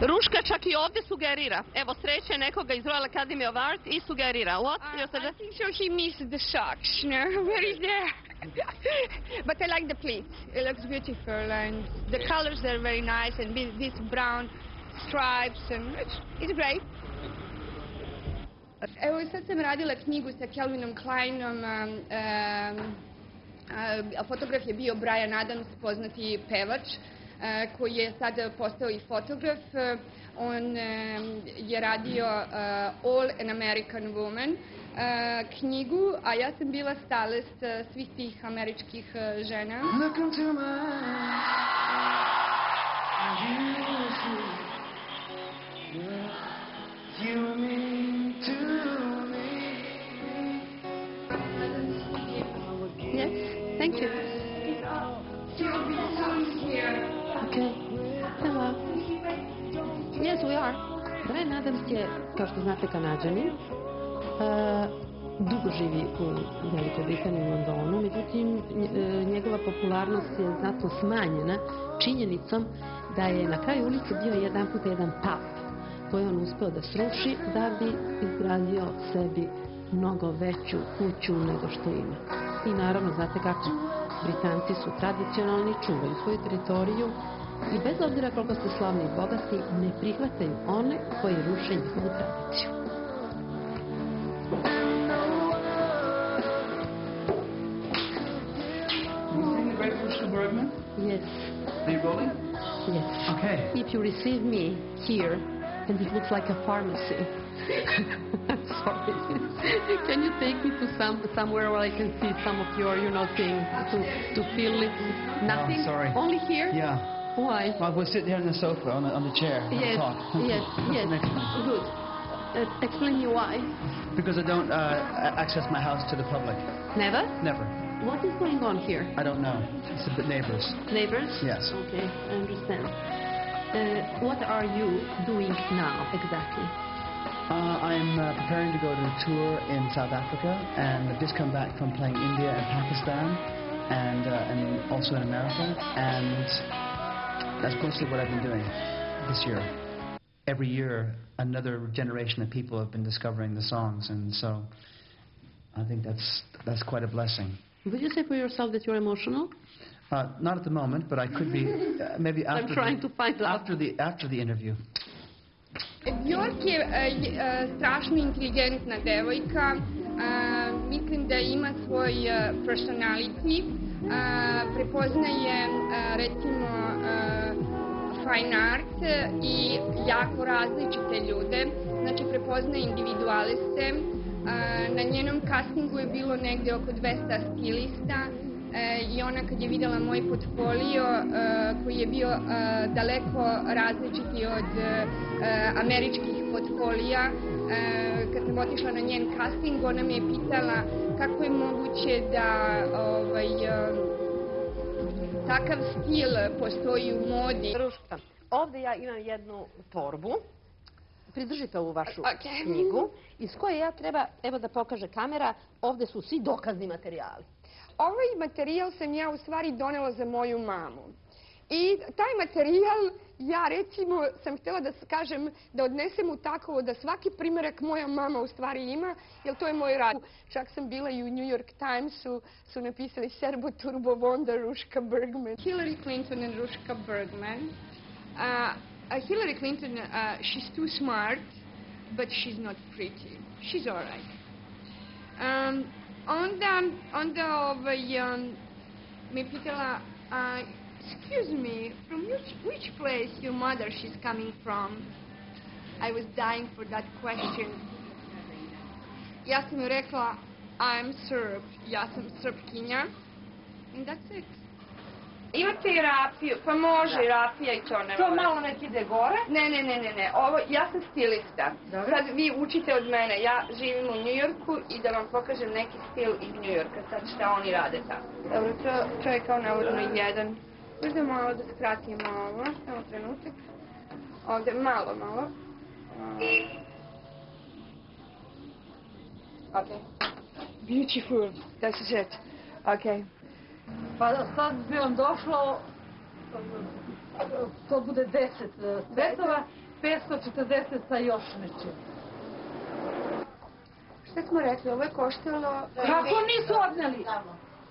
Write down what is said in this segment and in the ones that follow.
Ruška čak i ovdje sugerira. Evo, sreće nekoga iz Royal Academy of Art i sugerira. What? Uh, I think so he missed the socks, no? Where is there? but I like the pleats. It looks beautiful and the colors are very nice and these brown stripes and it's, it's great. Evo sad sam radila knjigu sa Calvinom Kleinom, um, um, a fotograf je bio Brian Adams, poznati pevač, koji je sada postao i fotograf. E, On e, je radio e, All an American Woman e, knjigu, a ja sam bila stalist e, svih tih američkih e, žena. Look into my. You mean to me. Yes, thank you. Okay. Hello. Yes, we are. Brian Adams je, kao što znate, kanadžanin. E, dugo živi u Velikoj Britaniji u Londonu, međutim e, njegova popularnost je znatno smanjena činjenicom da je na kraju ulice bio jedan puta jedan pub koji je on uspeo da sruši da bi izgradio sebi mnogo veću kuću nego što ima. I naravno, znate kako, Britanci su tradicionalni, čuvaju svoju teritoriju i bez obzira koliko slavni i bogati, ne prihvataju one koji ruše njihovu tradiciju. You sing the. Bergman? Yes, Are you rolling? yes. Okay. If you receive me here, and it looks like a pharmacy, I'm sorry. can you take me to some somewhere where I can see some of your, you know, things to to feel it? Nothing. sorry. Only here. Yeah. Why? Well, we'll sit there on the sofa, on the, on the chair, and Yes, talk. yes, yes. Good. Uh, explain me why. Because I don't uh, access my house to the public. Never. Never. What is going on here? I don't know. It's a bit neighbors. Neighbors? Yes. Okay, I understand. Uh, what are you doing now exactly? Uh, I'm uh, preparing to go to a tour in South Africa, and I've just come back from playing India and Pakistan, and uh, and also in America, and that's mostly what I've been doing this year. Every year, another generation of people have been discovering the songs, and so I think that's that's quite a blessing. Would you say for yourself that you're emotional? Uh, not at the moment, but I could be uh, maybe after I'm trying the, to find out. after the after the interview. Bjork je j- e, strašno inteligentna devojka. E, mislim da ima svoj e, personality. E, prepoznaje e, recimo e, fine art i jako različite ljude. Znači prepoznaje individualiste. E, na njenom castingu je bilo negde oko 200 stilista. E, i ona kad je videla moj portfolio e, koji je bio e, daleko različiti od e, američkih portfolija e, kad sam otišla na njen casting ona me je pitala kako je moguće da ovaj, e, takav stil postoji u modi Ruška, ovde ja imam jednu torbu. Pridržite ovu vašu Ok. knjigu, iz koje ja treba, evo da pokaže kamera, ovde su svi dokazni materijali. ovaj materijal sam ja u stvari donela za moju mamu. I taj materijal, ja recimo sam htjela da kažem, da odnesem u takovo da svaki primjerak moja mama u stvari ima, jer to je moj rad. Čak sam bila i u New York Timesu, su napisali Serbo Turbo Vonda Ruška Bergman. Hillary Clinton and Ruška Bergman. Uh, uh, Hillary Clinton, uh, she's too smart, but she's not pretty. She's all right. Um, onda, onda ovaj, um, me pitala, uh, excuse me, from which, which place your mother she's coming from? I was dying for that question. Ja sam joj rekla, I'm Serb, ja sam Srpkinja. And that's it. Imate i rapiju, pa može i rapija i to ne To mora. malo nek ide gore. Ne, ne, ne, ne, ne. Ovo, ja sam stilista. Dobro. Sad vi učite od mene. Ja živim u Njujorku i da vam pokažem neki stil iz Njujorka. Sad šta oni rade tamo. Dobro, to, to je kao navodno jedan. Možda malo da skratimo ovo. Samo trenutak. Ovde, malo, malo. Ok. Beautiful. This is it. Ok. Pa da sad bi vam došlo, to bude deset e, cvetova 540 sa još nečim. Šta smo rekli? Ovo je koštalo... Kako nisu odneli?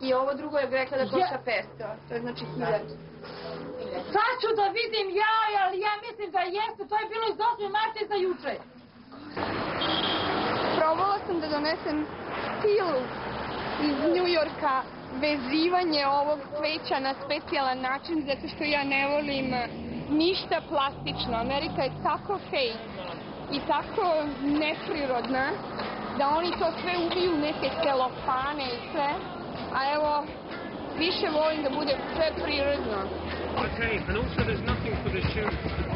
I ovo drugo je rekla da košta Ja- 500. To je znači 1000. Sad ću da vidim ja, ali ja mislim da jeste. To je bilo iz 8. marta za juče. Probala sam da donesem stil iz New Yorka vezivanje ovog cveća na specijalan način zato što ja ne volim ništa plastično. Amerika je tako fake i tako neprirodna da oni to sve ubiju neke celofane i sve. A evo, više volim da bude sve prirodno. Okay, and also there's nothing for the shoes.